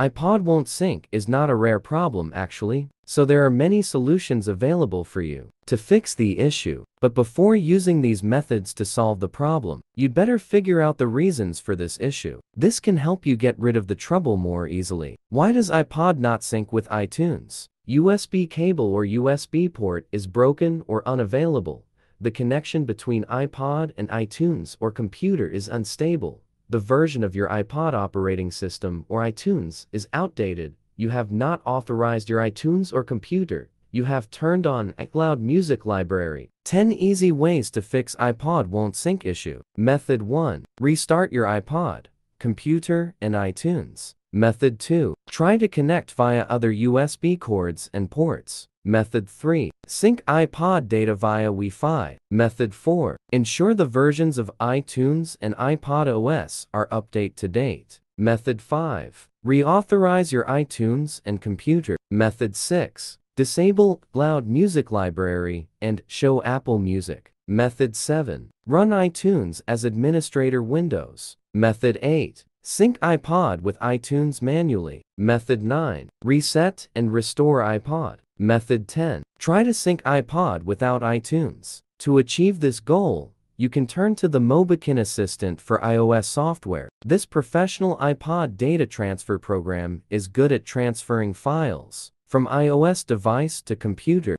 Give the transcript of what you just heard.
iPod won't sync is not a rare problem actually, so there are many solutions available for you to fix the issue. But before using these methods to solve the problem, you'd better figure out the reasons for this issue. This can help you get rid of the trouble more easily. Why does iPod not sync with iTunes? USB cable or USB port is broken or unavailable. The connection between iPod and iTunes or computer is unstable the version of your iPod operating system or iTunes is outdated, you have not authorized your iTunes or computer, you have turned on iCloud Music Library. 10 easy ways to fix iPod won't sync issue. Method 1. Restart your iPod, computer, and iTunes. Method 2. Try to connect via other USB cords and ports. Method 3. Sync iPod data via Wi-Fi. Method 4. Ensure the versions of iTunes and iPod OS are update to date. Method 5. Reauthorize your iTunes and computer. Method 6. Disable iCloud Music Library and show Apple Music. Method 7. Run iTunes as administrator Windows. Method 8. Sync iPod with iTunes manually. Method 9. Reset and restore iPod. Method 10. Try to sync iPod without iTunes. To achieve this goal, you can turn to the Mobikin Assistant for iOS software. This professional iPod data transfer program is good at transferring files from iOS device to computer.